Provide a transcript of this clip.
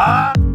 Ah!